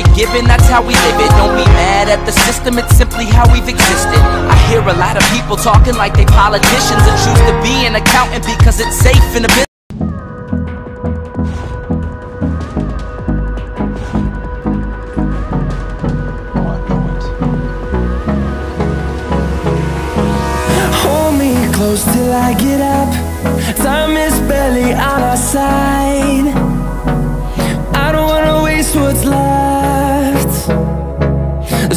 shit given, that's how we live it. Don't be mad at the system, it's simply how we've existed. I hear a lot of people talking like they politicians and choose to be an accountant because it's safe in the business. Hold me close till I get up. Time is barely on our side.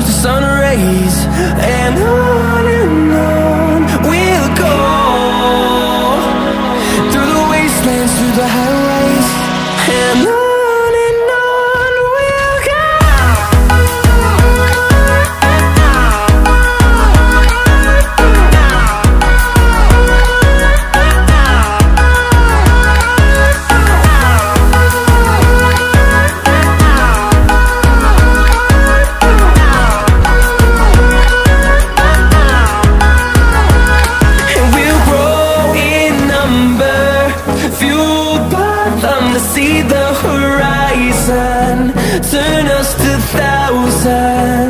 turns sun rays. And on thousands.